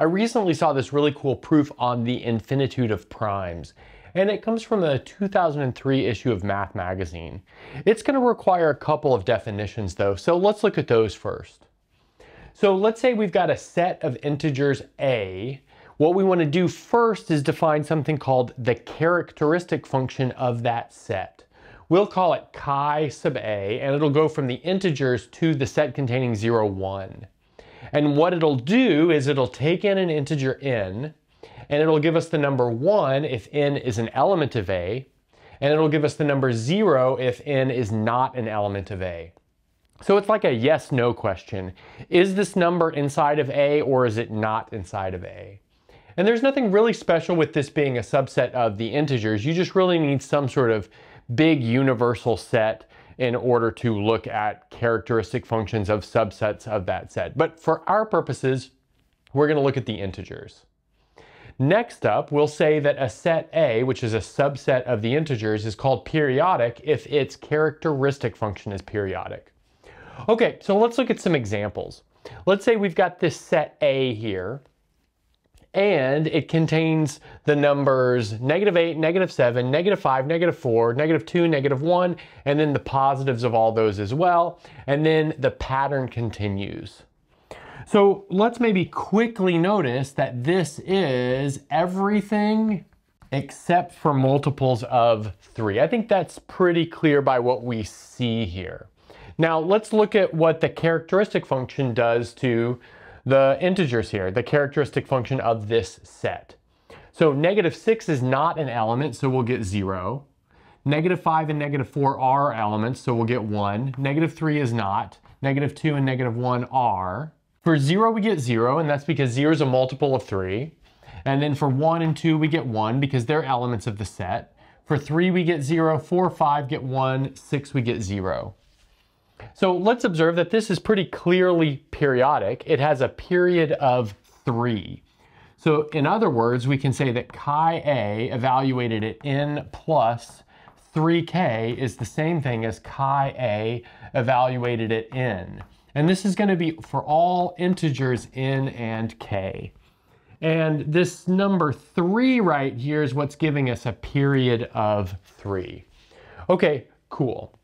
I recently saw this really cool proof on the infinitude of primes, and it comes from a 2003 issue of Math Magazine. It's going to require a couple of definitions though, so let's look at those first. So let's say we've got a set of integers a. What we want to do first is define something called the characteristic function of that set. We'll call it chi sub a, and it'll go from the integers to the set containing 0, 1. And what it'll do is it'll take in an integer n, and it'll give us the number 1 if n is an element of A, and it'll give us the number 0 if n is not an element of A. So it's like a yes-no question. Is this number inside of A or is it not inside of A? And there's nothing really special with this being a subset of the integers. You just really need some sort of big universal set in order to look at characteristic functions of subsets of that set. But for our purposes, we're going to look at the integers. Next up, we'll say that a set A, which is a subset of the integers, is called periodic if its characteristic function is periodic. Okay, so let's look at some examples. Let's say we've got this set A here, and it contains the numbers negative 8, negative 7, negative 5, negative 4, negative 2, negative 1, and then the positives of all those as well. And then the pattern continues. So let's maybe quickly notice that this is everything except for multiples of 3. I think that's pretty clear by what we see here. Now let's look at what the characteristic function does to the integers here, the characteristic function of this set. So negative 6 is not an element, so we'll get 0. Negative 5 and negative 4 are elements, so we'll get 1. Negative 3 is not. Negative 2 and negative 1 are. For 0, we get 0, and that's because 0 is a multiple of 3. And then for 1 and 2, we get 1 because they're elements of the set. For 3, we get 0. 4, 5 get 1. 6, we get 0. So let's observe that this is pretty clearly periodic. It has a period of three. So in other words, we can say that chi A evaluated at n plus 3k is the same thing as chi A evaluated at n. And this is going to be for all integers n and k. And this number 3 right here is what's giving us a period of 3. Okay, cool.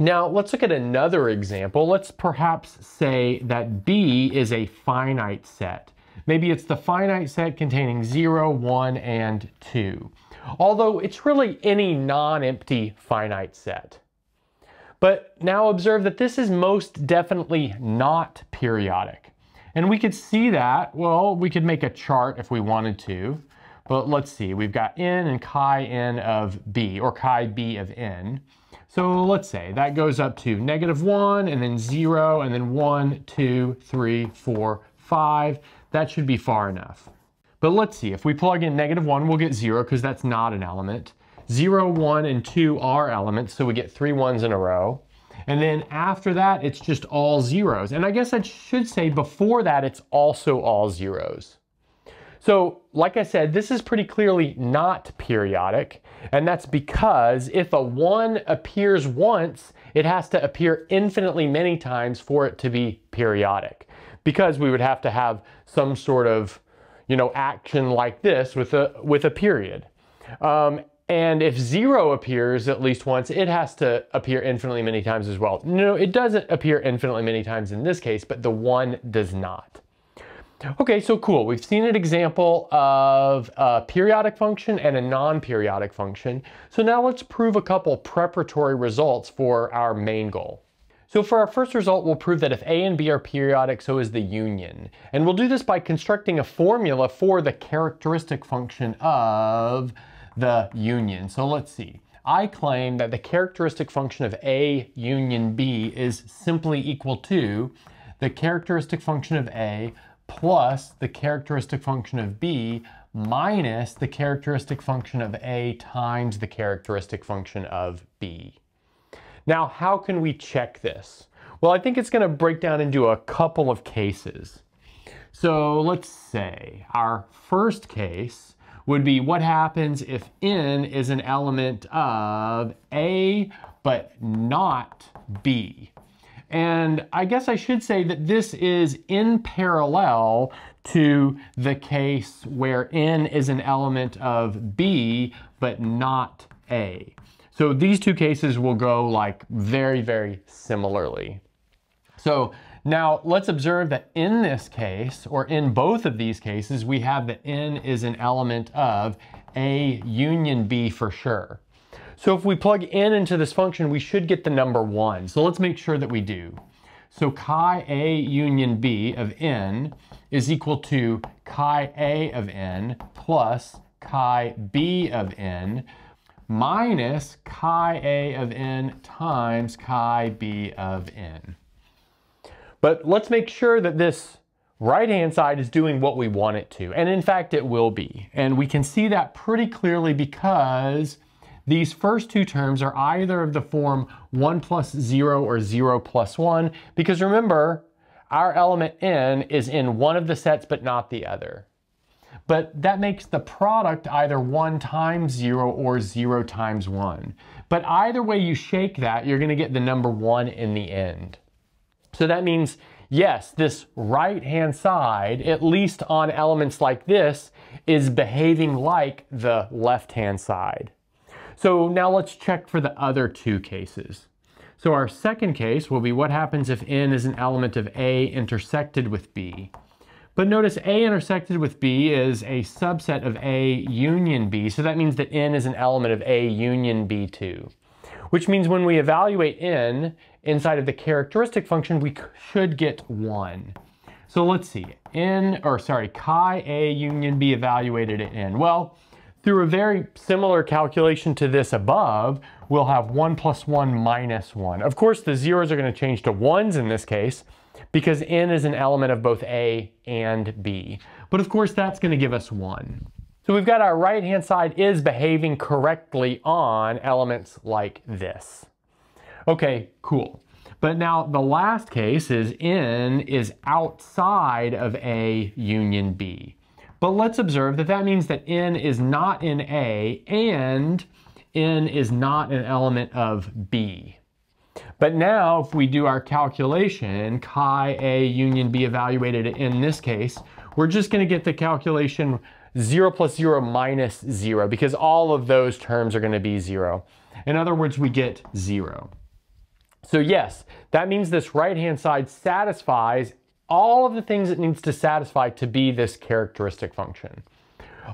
Now let's look at another example. Let's perhaps say that B is a finite set. Maybe it's the finite set containing 0, 1, and 2. Although it's really any non-empty finite set. But now observe that this is most definitely not periodic. And we could see that, well, we could make a chart if we wanted to. But let's see, we've got n and chi n of b, or chi b of n. So let's say that goes up to negative 1 and then 0 and then 1, 2, 3, 4, 5. That should be far enough. But let's see, if we plug in negative 1, we'll get 0 because that's not an element. 0, 1, and 2 are elements, so we get three ones in a row. And then after that, it's just all zeros. And I guess I should say before that, it's also all zeros. So like I said, this is pretty clearly not periodic, and that's because if a 1 appears once, it has to appear infinitely many times for it to be periodic, because we would have to have some sort of, you know, action like this with a, with a period. Um, and if 0 appears at least once, it has to appear infinitely many times as well. No, it doesn't appear infinitely many times in this case, but the 1 does not. Okay, so cool. We've seen an example of a periodic function and a non-periodic function. So now let's prove a couple preparatory results for our main goal. So for our first result, we'll prove that if A and B are periodic, so is the union. And we'll do this by constructing a formula for the characteristic function of the union. So let's see. I claim that the characteristic function of A union B is simply equal to the characteristic function of A plus the characteristic function of b minus the characteristic function of a times the characteristic function of b. Now, how can we check this? Well, I think it's going to break down into a couple of cases. So let's say our first case would be what happens if n is an element of a but not b. And I guess I should say that this is in parallel to the case where n is an element of b, but not a. So these two cases will go like very, very similarly. So now let's observe that in this case, or in both of these cases, we have that n is an element of a union b for sure. So if we plug n into this function, we should get the number one. So let's make sure that we do. So chi a union b of n is equal to chi a of n plus chi b of n minus chi a of n times chi b of n. But let's make sure that this right-hand side is doing what we want it to. And in fact, it will be. And we can see that pretty clearly because these first two terms are either of the form 1 plus 0 or 0 plus 1. Because remember, our element n is in one of the sets but not the other. But that makes the product either 1 times 0 or 0 times 1. But either way you shake that, you're going to get the number 1 in the end. So that means, yes, this right-hand side, at least on elements like this, is behaving like the left-hand side. So now let's check for the other two cases. So our second case will be what happens if n is an element of A intersected with B. But notice A intersected with B is a subset of A union B, so that means that n is an element of A union B2. Which means when we evaluate n, inside of the characteristic function, we should get 1. So let's see, n, or sorry, chi a union b evaluated at n. Well, through a very similar calculation to this above, we'll have 1 plus 1 minus 1. Of course, the zeros are going to change to 1s in this case, because n is an element of both a and b. But of course, that's going to give us 1. So we've got our right-hand side is behaving correctly on elements like this. Okay, cool. But now the last case is N is outside of A union B. But let's observe that that means that N is not in A and N is not an element of B. But now if we do our calculation, chi A union B evaluated in this case, we're just gonna get the calculation 0 plus 0 minus 0 because all of those terms are gonna be 0. In other words, we get 0. So yes, that means this right-hand side satisfies all of the things it needs to satisfy to be this characteristic function.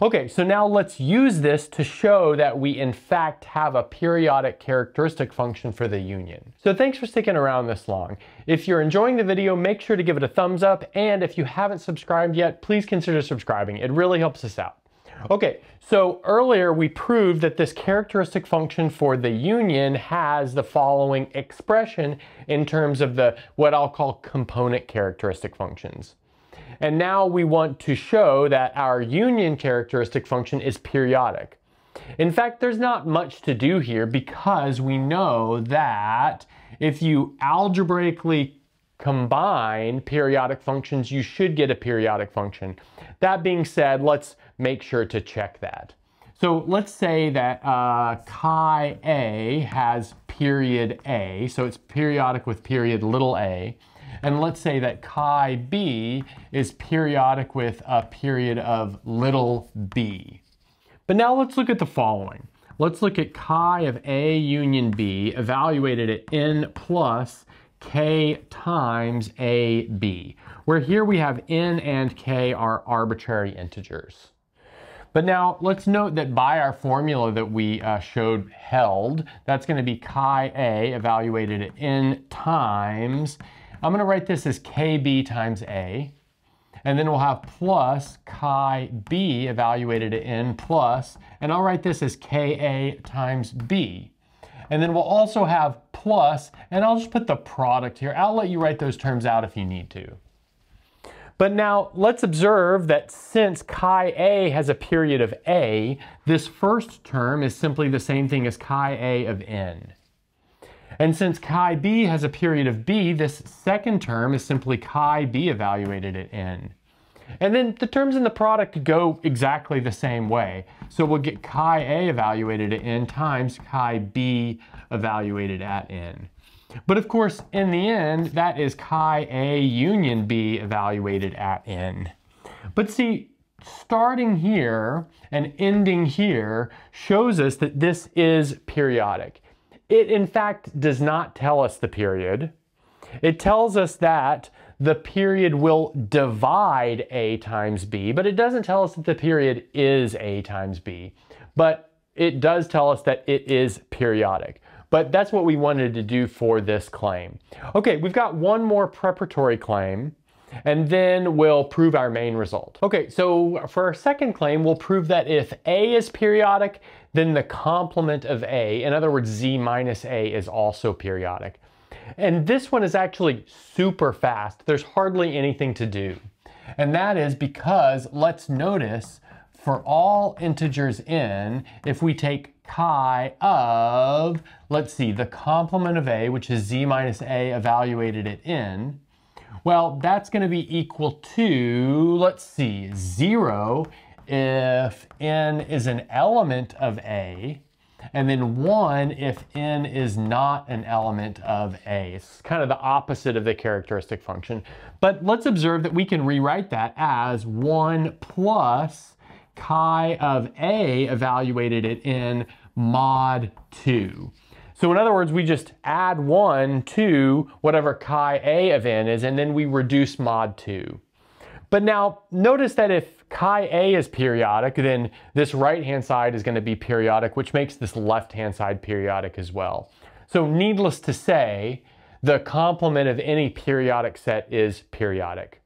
Okay, so now let's use this to show that we in fact have a periodic characteristic function for the union. So thanks for sticking around this long. If you're enjoying the video, make sure to give it a thumbs up, and if you haven't subscribed yet, please consider subscribing. It really helps us out. Okay, so earlier we proved that this characteristic function for the union has the following expression in terms of the what I'll call component characteristic functions. And now we want to show that our union characteristic function is periodic. In fact, there's not much to do here because we know that if you algebraically combine periodic functions, you should get a periodic function. That being said, let's make sure to check that. So let's say that uh, chi A has period A, so it's periodic with period little a. And let's say that chi B is periodic with a period of little b. But now let's look at the following. Let's look at chi of A union B evaluated at n plus k times AB, where here we have n and k are arbitrary integers. But now let's note that by our formula that we uh, showed held, that's going to be chi a evaluated at n times, I'm going to write this as kb times a, and then we'll have plus chi b evaluated at n plus, and I'll write this as ka times b. And then we'll also have plus, and I'll just put the product here. I'll let you write those terms out if you need to. But now let's observe that since chi a has a period of a, this first term is simply the same thing as chi a of n. And since chi b has a period of b, this second term is simply chi b evaluated at n. And then the terms in the product go exactly the same way. So we'll get chi a evaluated at n times chi b evaluated at n. But of course, in the end, that is chi A union B evaluated at n. But see, starting here and ending here shows us that this is periodic. It in fact does not tell us the period. It tells us that the period will divide A times B, but it doesn't tell us that the period is A times B. But it does tell us that it is periodic. But that's what we wanted to do for this claim. Okay, we've got one more preparatory claim and then we'll prove our main result. Okay, so for our second claim, we'll prove that if A is periodic, then the complement of A, in other words, Z minus A is also periodic. And this one is actually super fast. There's hardly anything to do. And that is because, let's notice, for all integers n, if we take chi of, let's see, the complement of a, which is z minus a evaluated at n, well, that's going to be equal to, let's see, 0 if n is an element of a, and then 1 if n is not an element of a. It's kind of the opposite of the characteristic function. But let's observe that we can rewrite that as 1 plus chi of a evaluated at n mod 2. So in other words, we just add 1 to whatever chi a of n is, and then we reduce mod 2. But now, notice that if chi a is periodic, then this right-hand side is going to be periodic, which makes this left-hand side periodic as well. So needless to say, the complement of any periodic set is periodic.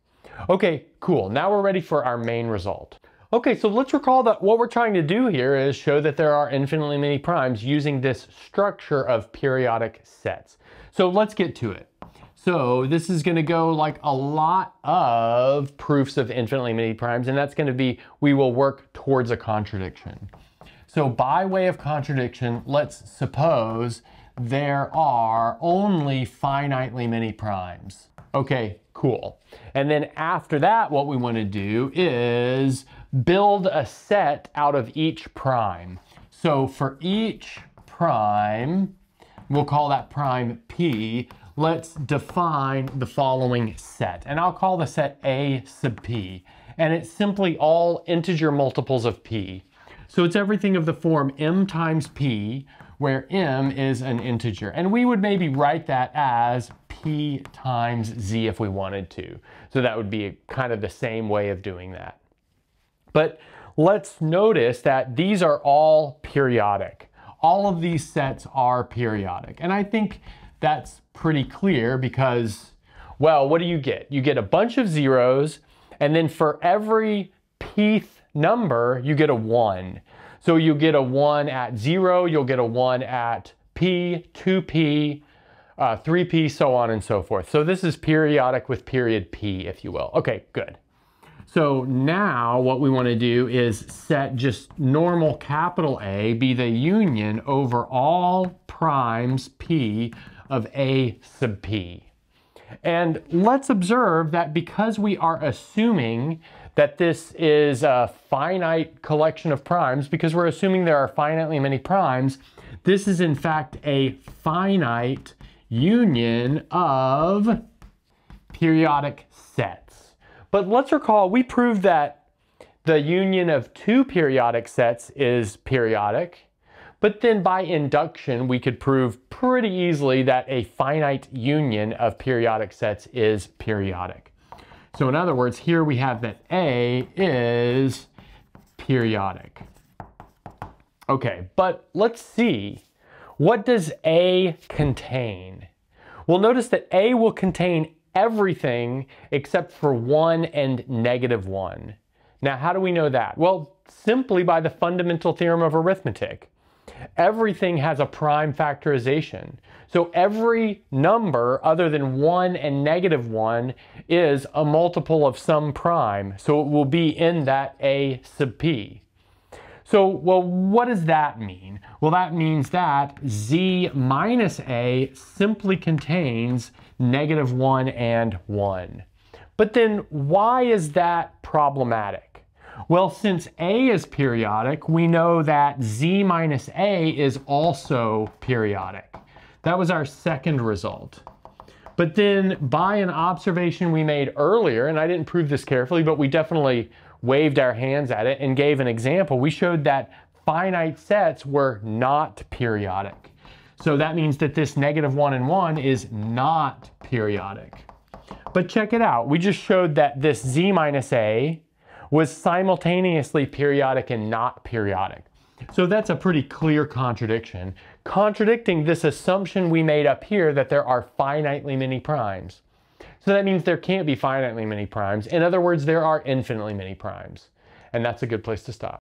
Okay, cool. Now we're ready for our main result. Okay, so let's recall that what we're trying to do here is show that there are infinitely many primes using this structure of periodic sets. So let's get to it. So this is going to go like a lot of proofs of infinitely many primes, and that's going to be we will work towards a contradiction. So by way of contradiction, let's suppose there are only finitely many primes. Okay, cool. And then after that, what we want to do is build a set out of each prime. So for each prime, we'll call that prime P, let's define the following set. And I'll call the set A sub P. And it's simply all integer multiples of P. So it's everything of the form m times P, where m is an integer. And we would maybe write that as P times Z if we wanted to. So that would be kind of the same way of doing that. But let's notice that these are all periodic. All of these sets are periodic. And I think that's pretty clear because, well, what do you get? You get a bunch of zeros, and then for every pth number, you get a 1. So you get a 1 at 0, you'll get a 1 at p, 2p, uh, 3p, so on and so forth. So this is periodic with period p, if you will. Okay, good. So now what we want to do is set just normal capital A be the union over all primes P of A sub P. And let's observe that because we are assuming that this is a finite collection of primes, because we're assuming there are finitely many primes, this is in fact a finite union of periodic sets. But let's recall we proved that the union of two periodic sets is periodic. But then by induction, we could prove pretty easily that a finite union of periodic sets is periodic. So in other words, here we have that A is periodic. Okay, but let's see. What does A contain? Well, notice that A will contain everything except for 1 and negative 1. Now, how do we know that? Well, simply by the fundamental theorem of arithmetic. Everything has a prime factorization. So every number other than 1 and negative 1 is a multiple of some prime. So it will be in that A sub p. So, well, what does that mean? Well, that means that z minus a simply contains negative 1 and 1. But then why is that problematic? Well, since a is periodic, we know that z minus a is also periodic. That was our second result. But then by an observation we made earlier, and I didn't prove this carefully, but we definitely waved our hands at it and gave an example, we showed that finite sets were not periodic. So that means that this negative one and one is not periodic. But check it out. We just showed that this z minus a was simultaneously periodic and not periodic. So that's a pretty clear contradiction, contradicting this assumption we made up here that there are finitely many primes. So that means there can't be finitely many primes. In other words, there are infinitely many primes. And that's a good place to stop.